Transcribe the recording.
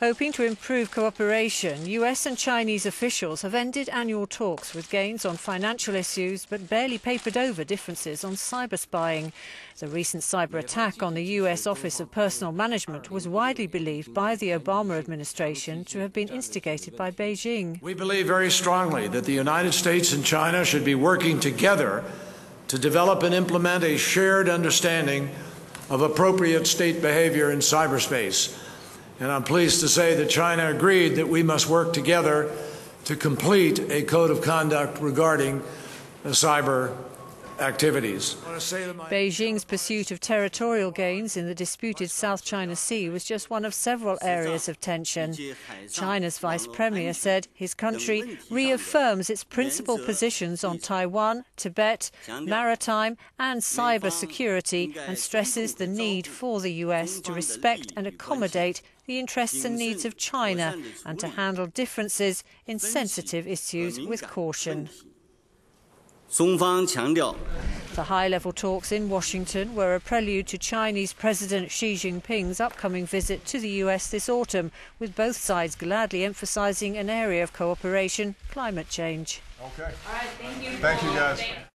Hoping to improve cooperation, US and Chinese officials have ended annual talks with gains on financial issues but barely papered over differences on cyber spying. The recent cyber attack on the US Office of Personnel Management was widely believed by the Obama administration to have been instigated by Beijing. We believe very strongly that the United States and China should be working together to develop and implement a shared understanding of appropriate state behavior in cyberspace. And I'm pleased to say that China agreed that we must work together to complete a code of conduct regarding uh, cyber activities. Beijing's pursuit of territorial gains in the disputed South China Sea was just one of several areas of tension. China's vice premier said his country reaffirms its principal positions on Taiwan, Tibet, maritime and cyber security and stresses the need for the US to respect and accommodate the interests and needs of China and to handle differences in sensitive issues with caution. The high level talks in Washington were a prelude to Chinese President Xi Jinping's upcoming visit to the US this autumn, with both sides gladly emphasizing an area of cooperation climate change. Okay. All right, thank you. Thank you, guys.